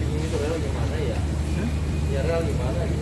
bingung itu rel gimana ya? Hmm? Ya rel gimana gitu.